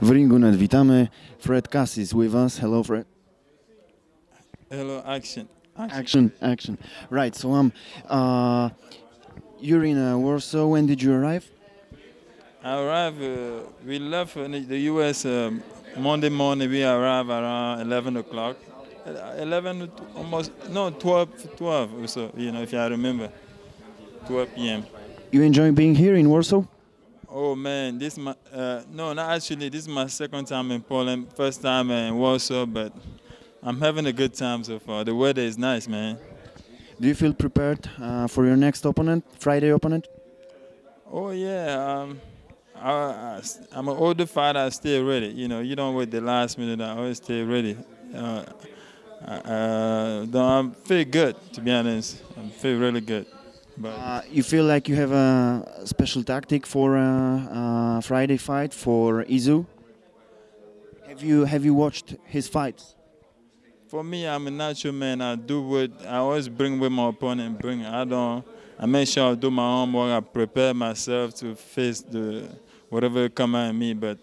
W ringu net witamy. Fred Kassi's with us. Hello, Fred. Hello, action. Action. Action, action. Right. So um, uh, you're in uh, Warsaw. When did you arrive? I arrived, uh, we left the US um, Monday morning. We arrived around 11 o'clock. Uh, 11, almost, no, 12, 12 or so, you know, if I remember. 12 p.m. You enjoy being here in Warsaw? Oh man, this my uh, no, not actually. This is my second time in Poland. First time in Warsaw, but I'm having a good time so far. The weather is nice, man. Do you feel prepared uh, for your next opponent, Friday opponent? Oh yeah, um, I, I, I'm an older fighter. I stay ready. You know, you don't wait the last minute. I always stay ready. Uh, uh, I feel good, to be honest. I feel really good. But Uh, you feel like you have a special tactic for a, uh Friday fight for Izu? Have you have you watched his fights? for me, I'm a natural man. I do what I always bring with my opponent. Bring. I don't. I make sure I do my homework. I prepare myself to face the whatever come at me. But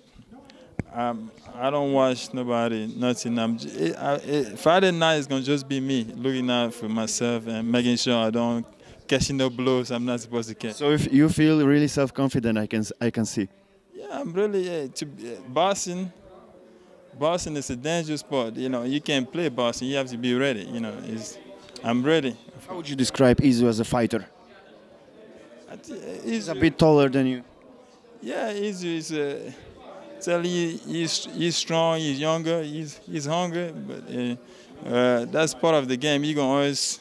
um, I don't watch nobody, nothing. I'm it, I, it, Friday night is gonna just be me looking out for myself and making sure I don't catching no blows I'm not supposed to catch. So if you feel really self-confident, I can I can see. Yeah, I'm really yeah, to uh, boxing. Boxing is a dangerous sport. You know, you can't play boxing. You have to be ready. You know, it's, I'm ready. How would you describe Izu as a fighter? Thi- He's a bit taller than you. Yeah, he's he's uh, tell you he's he's strong. He's younger. He's he's hungry. But uh, uh, that's part of the game. You can always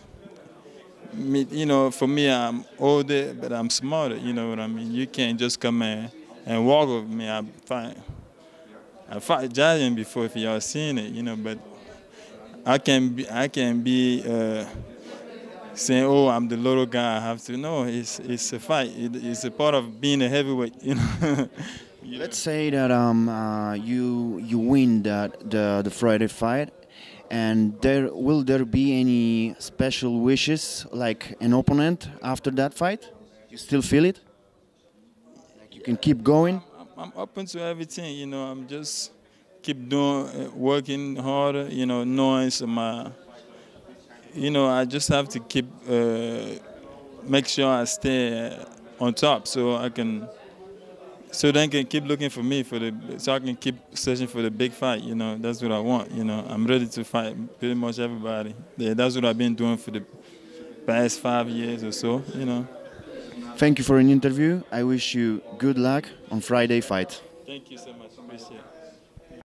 meet. You know, for me, I'm older, but I'm smarter. You know what I mean? You can't just come and and walk with me. I fight. I fought giant before if y'all seen it. You know, but I can be I can be. Uh, saying, "Oh, I'm the little guy. I have to." No, it's it's a fight. It, it's a part of being a heavyweight. You know. You Let's say that um uh, you you win that the the Friday fight, and there will there be any special wishes like an opponent after that fight? You still feel it? Like you can keep going. I'm, I'm open to everything. You know, I'm just keep doing, uh, working harder. You know, knowing my. You know, I just have to keep uh, make sure I stay uh, on top, so I can. So they can keep looking for me for the, so I can keep searching for the big fight. You know, that's what I want. You know, I'm ready to fight pretty much everybody. Yeah, that's what I've been doing for the past five years or so. You know. Thank you for an interview. I wish you good luck on Friday fight. Thank you so much. Appreciate it.